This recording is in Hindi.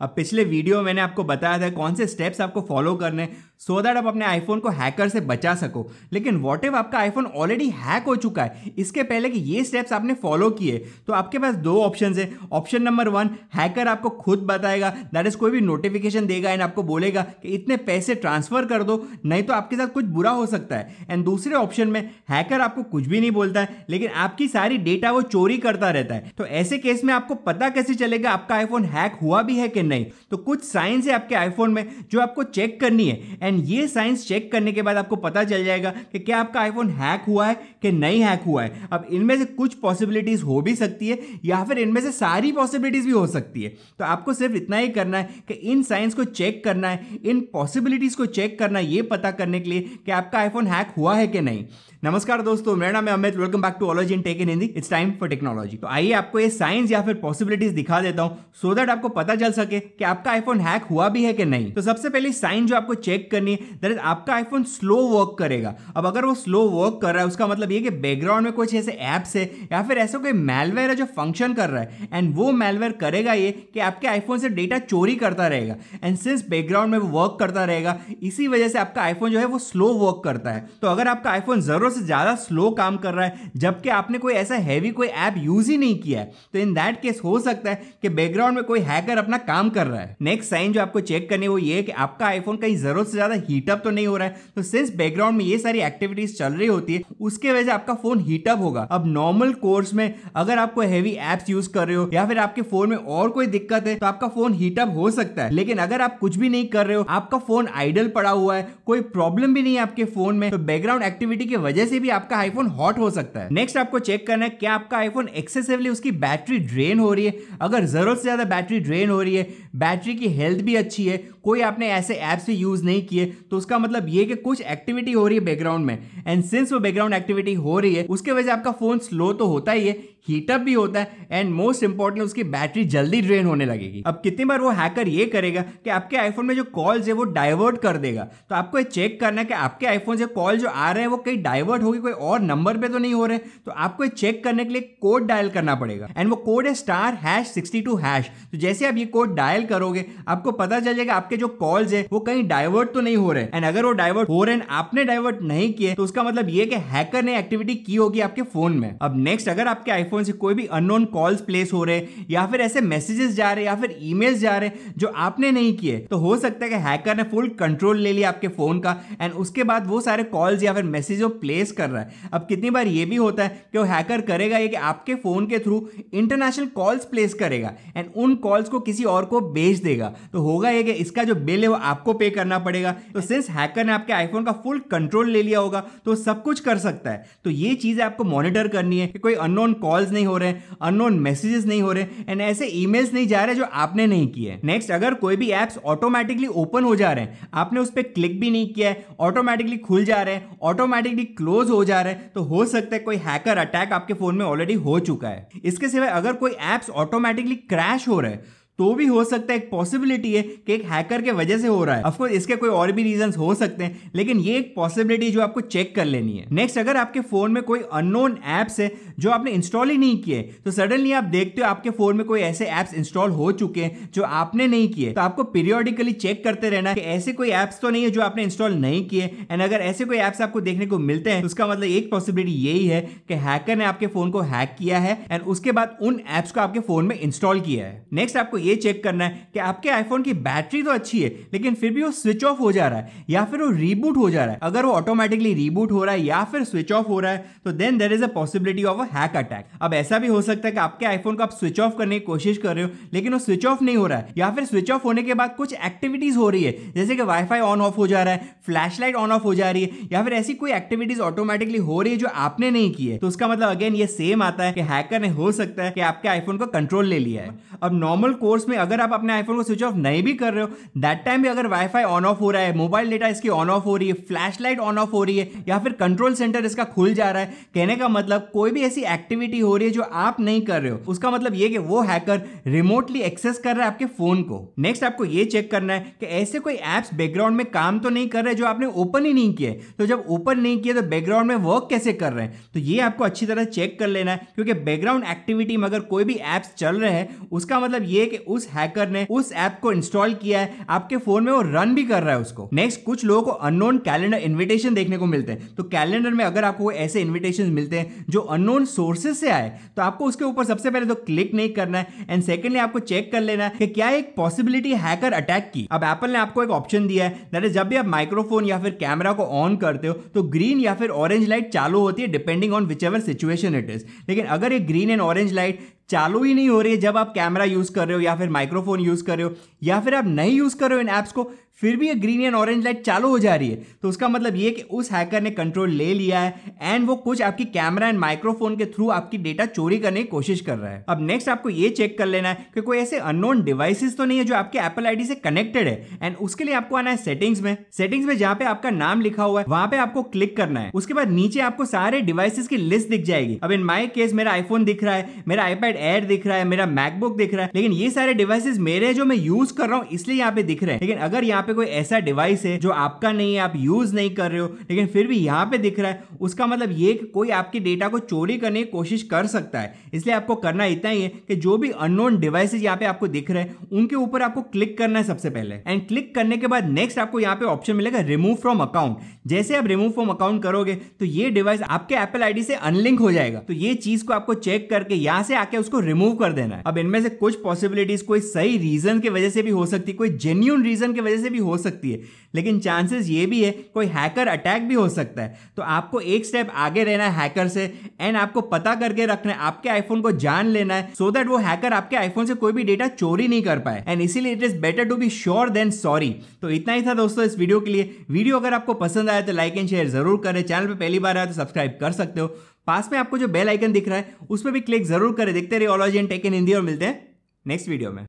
अब पिछले वीडियो मैंने आपको बताया था कौन से स्टेप्स आपको फॉलो करने सो दैट आप अपने आईफोन को हैकर से बचा सको। लेकिन वॉट इफ़ आपका आईफोन ऑलरेडी हैक हो चुका है? इसके पहले कि ये स्टेप्स आपने फॉलो किए तो आपके पास दो ऑप्शन है। ऑप्शन नंबर वन हैकर आपको खुद बताएगा। दैट इज़ कोई भी नोटिफिकेशन देगा एंड आपको बोलेगा कि इतने पैसे ट्रांसफ़र कर दो, नहीं तो आपके साथ कुछ बुरा हो सकता है। एंड दूसरे ऑप्शन में हैकर आपको कुछ भी नहीं बोलता है, लेकिन आपकी सारी डेटा वो चोरी करता रहता है। तो ऐसे केस में आपको पता कैसे चलेगा आपका आईफोन हैक हुआ भी है कि नहीं? तो कुछ साइंस है आपके आईफोन में जो आपको चेक करनी है। एंड ये साइंस चेक करने के बाद आपको पता चल जाएगा कि क्या आपका आईफोन हैक हुआ है कि नहीं हैक हुआ है। अब इनमें से कुछ पॉसिबिलिटीज हो भी सकती है, या फिर इनमें से सारी पॉसिबिलिटीज भी हो सकती है। तो आपको सिर्फ़ इतना ही करना है कि इन साइंस को चेक करना है, इन पॉसिबिलिटीज को चेक करना है, ये पता करने के लिए कि आपका आईफोन हैक हुआ है कि नहीं। नमस्कार दोस्तों, मेरा नाम है Amit. Welcome back to ology in tech in Hindi it's time for technology तो आइए आपको ये साइंस या फिर पॉसिबिलिटीज दिखा देता हूँ सो दैट आपको पता चल सके कि आपका आईफोन हैक हुआ भी है कि नहीं। तो सबसे पहली साइन जो आपको चेक करनी है दैट आपका आईफोन स्लो वर्क करेगा। अब अगर वो स्लो वर्क कर रहा है, उसका मतलब ये कि बैकग्राउंड में कुछ ऐसे ऐप्स है, या फिर ऐसा कोई मेलवेयर है जो फ़ंक्शन कर रहा है एंड वो मेलवेयर करेगा ये कि आपके आईफोन से डेटा चोरी करता रहेगा। एंड सिंस बैकग्राउंड में वो वर्क करता रहेगा, इसी वजह से आपका आईफोन जो है वो स्लो वर्क करता है। तो अगर आपका आईफोन ज़रूरत से ज़्यादा स्लो काम कर रहा है, जबकि आपने कोई ऐसा हैवी कोई ऐप यूज़ ही नहीं किया है। तो इन दैट केस हो सकता है कि बैकग्राउंड में कोई हैकर अपना काम कर रहा है। नेक्स्ट साइन जो आपको चेक करनी है वो ये कि आपका आईफोन कहीं ज़रूरत से ज़्यादा हीटअप तो नहीं हो रहा है। तो सिंस बैकग्राउंड में ये सारी एक्टिविटीज़ चल रही होती है, उसके वजह से आपका फ़ोन हीटअप होगा। अब नॉर्मल कोर्स में अगर आप कोई हैवी एप्स यूज़ कर रहे हो, या फिर आपके फ़ोन में और कोई दिक्कत है तो आपका फ़ोन हीटअप हो सकता है। लेकिन अगर आप कुछ भी नहीं कर रहे हो, आपका फ़ोन आइडल पड़ा हुआ है, कोई प्रॉब्लम भी नहीं है आपके फ़ोन में तो बैकग्राउंड एक्टिविटी की वजह से भी आपका आईफोन हॉट हो सकता है। नेक्स्ट आपको चेक करना है, क्या आपका आईफोन एक्सेसिवली उसकी बैटरी ड्रेन हो रही है? अगर ज़रूरत से ज़्यादा बैटरी ड्रेन हो रही है बैटरी की हेल्थ भी अच्छी है, कोई आपने ऐसे ऐप्स भी यूज़ नहीं किए तो उसका मतलब ये कि कुछ एक्टिविटी हो रही है बैकग्राउंड में। एंड सिंस वो बैकग्राउंड एक्टिविटी हो रही है, उसके वजह से आपका फ़ोन स्लो तो होता ही है हीटअप भी होता है एंड मोस्ट इंपॉर्टेंट उसकी बैटरी जल्दी ड्रेन होने लगेगी। अब कितनी बार वो हैकर ये करेगा कि आपके आईफोन में जो कॉल्स है, वो डाइवर्ट कर देगा। तो आपको ये चेक करना है कि आपके आईफोन से कॉल जो आ रहे हैं, वो कहीं डाइवर्ट होगी, कोई और नंबर पे तो नहीं हो रहे तो आपको ये चेक करने के लिए कोड डायल करना पड़ेगा। एंड वो कोड है star hash sixty two hash तो जैसे आप ये कोड डायल करोगे, आपको पता चल जाएगा आपके जो कॉल्स है, वो कहीं डाइवर्ट तो नहीं हो रहे एंड अगर वो डाइवर्ट हो रहे हैं, आपने डाइवर्ट नहीं किए तो उसका मतलब ये कि हैकर ने एक्टिविटी की होगी आपके फ़ोन में। अब नेक्स्ट अगर आपके आईफोन से कोई भी अननोन कॉल्स प्लेस हो रहे हैं, या फिर ऐसे मैसेजेस जा रहे या फिर ईमेल्स जा रहे जो आपने नहीं किए तो हो सकता है कि हैकर ने फुल कंट्रोल ले लिया आपके फ़ोन का एंड उसके बाद वो सारे कॉल्स या फिर मैसेज प्लेस कर रहा है। अब कितनी बार ये भी होता है कि वो हैकर करेगा ये कि आपके फ़ोन के थ्रू इंटरनेशनल कॉल्स प्लेस करेगा एंड उन कॉल्स को किसी और को बेच देगा। तो होगा ये कि इसका जो बिल है वो आपको पे करना पड़ेगा। तो सिंस हैकर ने आपके आईफोन का फुल कंट्रोल ले लिया होगा तो सब कुछ कर सकता है। तो ये चीज़ आपको मॉनिटर करनी है कि कोई अननोन कॉल्स नहीं हो रहे अननोन मैसेजेस नहीं हो रहे एंड ऐसे ईमेल्स नहीं जा रहे जो आपने नहीं किए नेक्स्ट अगर कोई भी एप्स ऑटोमेटिकली ओपन हो जा रहे हैं, आपने उस पर क्लिक भी नहीं किया है ऑटोमेटिकली खुल जा रहे हैं ऑटोमेटिकली क्लोज हो जा रहे हैं तो हो सकता है कोई हैकर अटैक आपके फ़ोन में ऑलरेडी हो चुका है। इसके सिवाय अगर कोई एप्स ऑटोमेटिकली क्रैश हो रहे हैं तो भी हो सकता है, एक पॉसिबिलिटी है कि एक हैकर के वजह से हो रहा है। ऑफकोर्स इसके कोई और भी रीजन हो सकते हैं, लेकिन ये एक पॉसिबिलिटी जो आपको चेक कर लेनी है। नेक्स्ट अगर आपके फ़ोन में कोई अननोन एप्स है जो आपने इंस्टॉल ही नहीं किए तो सडनली आप देखते हो आपके फ़ोन में कोई ऐसे एप्स इंस्टॉल हो चुके हैं जो आपने नहीं किए। तो आपको पीरियोडिकली चेक करते रहना कि ऐसे कोई एप्स तो नहीं है जो आपने इंस्टॉल नहीं किए। एंड अगर ऐसे कोई एप्स आपको देखने को मिलते हैं तो उसका मतलब एक पॉसिबिलिटी यही है कि हैकर ने आपके फ़ोन को हैक किया है एंड उसके बाद उन एप्स को आपके फ़ोन में इंस्टॉल किया है। नेक्स्ट आपको ये चेक करना है कि आपके आईफोन की बैटरी तो अच्छी है, लेकिन फिर भी वो स्विच ऑफ़ हो जा रहा है, या फिर वो रीबूट हो जा रहा है। अगर वो ऑटोमेटिकली रीबूट हो रहा है, या फिर स्विच ऑफ़ हो रहा है तो then there is a possibility of a hack attack अब ऐसा भी हो सकता है कि आपके आईफोन को आप स्विच ऑफ़ करने की कोशिश कर रहे हो, लेकिन वो स्विच ऑफ़ नहीं हो रहा है, या फिर स्विच ऑफ़ होने के बाद कुछ एक्टिविटीज़ हो रही है, जैसे कि वाईफाई ऑन ऑफ़ हो जा रहा है फ्लैश ऑन ऑफ़ हो जा रही है, या फिर ऐसी कोई एक्टिविटीज़ ऑटोमेटिकली हो रही है जो आपने नहीं की है। तो उसका मतलब अगेन ये सेम आता है कि हैकर ने हो सकता है कि आपके आईफोन को कंट्रोल ले लिया है। अब नॉर्मल कोर्स में अगर आप अपने आईफोन को स्विच ऑफ़ नहीं भी कर रहे हो दैट टाइम भी अगर वाईफाई ऑन ऑफ़ हो रहा है मोबाइल डेटा इसकी ऑन ऑफ़ हो रही है फ्लैश लाइट ऑन ऑफ़ हो रही है, या फिर कंट्रोल सेंटर इसका खुल जा रहा है, कहने का मतलब कोई भी ऐसी एक्टिविटी हो रही है जो आप नहीं कर रहे हो। उसका मतलब ये कि वो हैकर रिमोटली एक्सेस कर रहा है आपके फ़ोन को। नेक्स्ट आपको ये चेक करना है कि ऐसे कोई एप्स बैकग्राउंड में काम तो नहीं कर रहे जो आपने ओपन ही नहीं किए। तो जब ओपन नहीं किए तो बैकग्राउंड में वर्क कैसे कर रहे हैं? तो ये आपको अच्छी तरह चेक कर लेना है, क्योंकि बैकग्राउंड एक्टिविटी में अगर कोई भी एप्स चल रहे हैं, उसका मतलब ये कि उस हैकर ने उस ऐप को इंस्टॉल किया है। आपके फ़ोन में वो रन भी कर रहा है उसको। नेक्स्ट कुछ लोगों को अननोन कैलेंडर इन्विटेशन देखने को मिलते हैं। तो कैलेंडर में अगर आपको ऐसे इन्विटेशन मिलते हैं जो अननोन सोर्सेज से आए तो आपको उसके ऊपर सबसे पहले तो क्लिक नहीं करना है। एंड सेकेंडली आपको चेक कर लेना है कि क्या एक पॉसिबिलिटी हैकर अटैक की। अब एप्पल ने आपको एक ऑप्शन दिया है। दैट इज़ जब भी आप माइक्रोफोन या फिर कैमरा को ऑन करते हो तो ग्रीन या फिर ऑरेंज लाइट चालू होती है depending on whichever situation it is लेकिन अगर ये ग्रीन एंड ऑरेंज लाइट चालू ही नहीं हो रही है जब आप कैमरा यूज़ कर रहे हो या फिर माइक्रोफोन यूज़ कर रहे हो या फिर आप नहीं यूज़ कर रहे हो इन ऐप्स को फिर भी ये ग्रीन एंड ऑरेंज लाइट चालू हो जा रही है। तो उसका मतलब ये कि उस हैकर ने कंट्रोल ले लिया है एंड वो कुछ आपकी कैमरा एंड माइक्रोफोन के थ्रू आपकी डेटा चोरी करने की कोशिश कर रहा है। अब नेक्स्ट आपको ये चेक कर लेना है कि कोई ऐसे अननोन डिवाइसेस तो नहीं है जो आपके एप्पल आईडी से कनेक्टेड है। एंड उसके लिए आपको आना है सेटिंग्स में। सेटिंग्स में जहाँ पे आपका नाम लिखा हुआ है, वहाँ पे आपको क्लिक करना है। उसके बाद नीचे आपको सारे डिवाइसेस की लिस्ट दिख जाएगी। अब इन माई केस मेरा आईफोन दिख रहा है, मेरा आईपैड एयर दिख रहा है, मेरा मैकबुक दिख रहा है, लेकिन ये सारे डिवाइसेस मेरे जो मैं यूज़ कर रहा हूँ, इसलिए यहाँ पे दिख रहे हैं। लेकिन अगर यहाँ पे कोई ऐसा डिवाइस है जो आपका नहीं है, आप यूज़ नहीं कर रहे हो, लेकिन फिर भी यहाँ पे दिख रहा है, उसका मतलब ये कि कोई आपकी डेटा को चोरी करने की कोशिश कर सकता है। इसलिए आपको करना इतना ही है कि जो भी अननोन डिवाइसेज यहाँ पे आपको दिख रहे हैं, उनके ऊपर आपको क्लिक करना है सबसे पहले। एंड क्लिक करने के बाद नेक्स्ट आपको यहाँ पे ऑप्शन मिलेगा रिमूव फ्रॉम अकाउंट जैसे आप रिमूव फ्रॉम अकाउंट करोगे तो ये डिवाइस आपके एप्पल आईडी से अनलिंक हो जाएगा। तो ये चीज़ को आपको चेक करके यहाँ से आके उसको रिमूव कर देना है। अब इनमें से कुछ पॉसिबिलिटीज कोई सही रीजन की वजह से भी हो सकती है, कोई जेन्यून रीजन की वजह से भी हो सकती है। लेकिन चांसेस ये भी है, कोई हैकर अटैक भी हो सकता है। तो आपको एक स्टेप आगे रहना है हैकर से एंड आपको पता करके रखना है, आपके आईफोन को जान लेना है सो so दैट वो हैकर आपके आईफोन से कोई भी डेटा चोरी नहीं कर पाए। एंड इसीलिए it is better to be sure than sorry तो इतना ही था दोस्तों इस वीडियो के लिए। वीडियो अगर आपको पसंद आया तो लाइक एंड शेयर ज़रूर करें। चैनल पर पहली बार आया तो सब्सक्राइब कर सकते हो। पास में आपको जो बेल आइकन दिख रहा है, उस पर भी क्लिक ज़रूर करें। देखते रहिए ology and tech in Hindi और मिलते हैं नेक्स्ट वीडियो में।